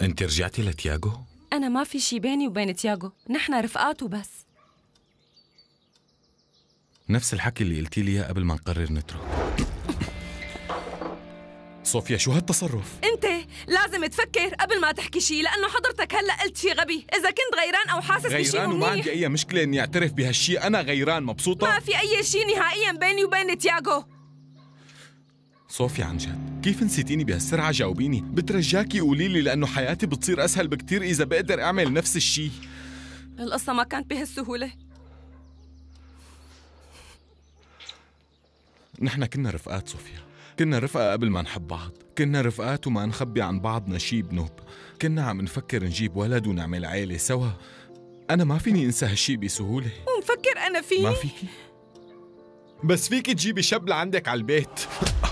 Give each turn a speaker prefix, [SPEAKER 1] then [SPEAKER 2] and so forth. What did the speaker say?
[SPEAKER 1] أنت رجعتي لتياغو؟
[SPEAKER 2] أنا ما في شي بيني وبين تياغو. نحن رفقات وبس
[SPEAKER 1] نفس الحكي اللي قلتي لي اياه قبل ما نقرر نترك. صوفيا شو هالتصرف؟
[SPEAKER 2] أنت لازم تفكر قبل ما تحكي شي لأنه حضرتك هلأ قلت شي غبي. إذا كنت غيران أو حاسس بشي
[SPEAKER 1] غيران وما عندي أي مشكلة إني أعترف بهالشيء أنا غيران مبسوطة.
[SPEAKER 2] ما في أي شي نهائيا بيني وبين تياغو.
[SPEAKER 1] صوفيا عن جد. كيف نسيتيني بهالسرعة؟ جاوبيني. بترجاكي قولي لي لأنه حياتي بتصير أسهل بكتير إذا بقدر أعمل نفس الشيء
[SPEAKER 2] القصة ما كانت بهالسهولة.
[SPEAKER 1] نحن كنا رفقات صوفيا. كنا رفقة قبل ما نحب بعض. كنا رفقات وما نخبي عن بعض نشيب نوب. كنا عم نفكر نجيب ولد ونعمل عيلة سوا. أنا ما فيني أنسى هالشي بسهولة.
[SPEAKER 2] ومفكر أنا فيني؟
[SPEAKER 1] ما فيكي؟ بس فيكي تجيبي شاب لعندك على البيت.